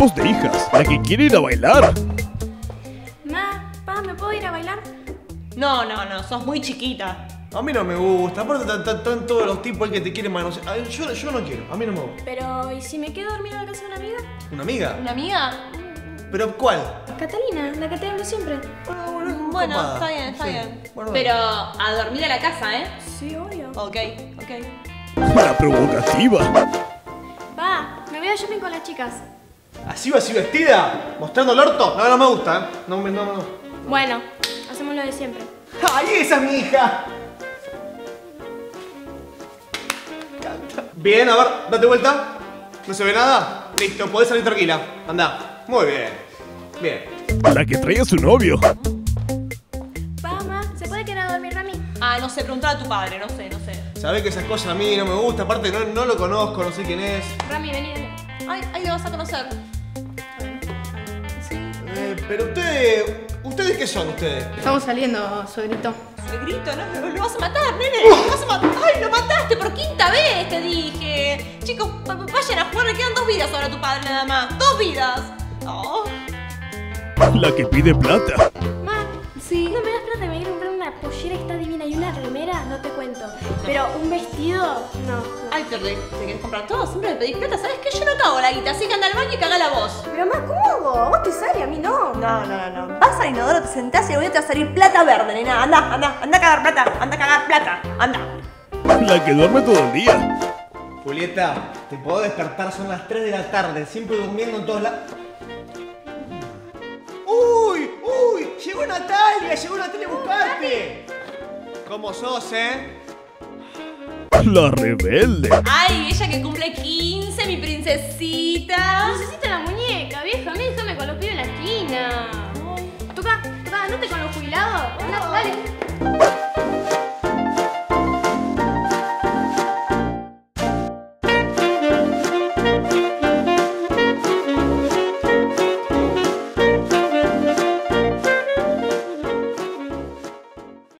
tipos de hijas. La que quiere ir a bailar. Ma, pa, ¿me puedo ir a bailar? No, no, no, sos muy chiquita. A mí no me gusta, aparte están- todos los tipos ahí que te quieren manosear. Ay, Yo, yo no quiero, a mí no me gusta. Pero, ¿y si me quedo dormida en la casa de una amiga? ¿Una amiga? ¿Una amiga? ¿Pero cuál? Catalina, la que te hablo siempre. Bueno, copada. está bien, está Sí. bien. Bueno, Pero a dormir a la casa, ¿eh? Sí, obvio. Ok, ok. La provocativa. Pa, me voy a shopping con las chicas. ¿Así va así vestida? ¿Mostrando el orto? No, no me gusta, ¿eh? No, me- no, no. Bueno, hacemos lo de siempre. ¡Ay, esa es mi hija! Bien, a ver, date vuelta. ¿No se ve nada? Listo, podés salir tranquila. Anda. Muy bien. Bien. La que trae a su novio. Pa, ma, ¿se puede quedar a dormir Rami? Ah, no sé, preguntar a tu padre, no sé, no sé. Sabés que esas cosas a mí no me gustan, aparte no, no lo conozco, no sé quién es. Rami, vení, vení. Ay, ahí lo vas a conocer. Pero ustedes. ¿Ustedes qué son ustedes? Estamos saliendo, suegrito. Suegrito, no, lo vas a matar, nene. Lo vas a matar. Ay, lo mataste por quinta vez, te dije. Chicos, va- va- vayan a jugar, le quedan dos vidas ahora a tu padre nada más. Dos vidas. Oh. La que pide plata. Ma, sí. No me das plata, me quiero comprar una pollera que está divina y una remera, no te cuento. Pero un vestido, no. no. Ay, pero te, te querés comprar todo, siempre me pedís plata. ¿Sabes qué? Yo no cago la guita, así que anda al baño y caga la voz. Pero ma, ¿cómo hago? ¿A vos te sale? A mí no. No, no, no, no. Vas al inodoro, te sentás y luego te va a salir plata verde, nena. Anda, anda, anda a cagar plata, anda a cagar plata, anda. La que duerme todo el día. Julieta, te puedo despertar, son las 3 de la tarde, siempre durmiendo en todos lados. ¡Uy! ¡Uy! ¡Llegó Natalia! ¡Llegó Natalia a buscarte! ¿Cómo sos, eh? La rebelde. Ay, ella que cumple 15, mi princesita. Necesito la muñeca, vieja. A mí déjame con los pibes en la esquina. Toca, toca, ¿no te con los jubilados? Anda, dale.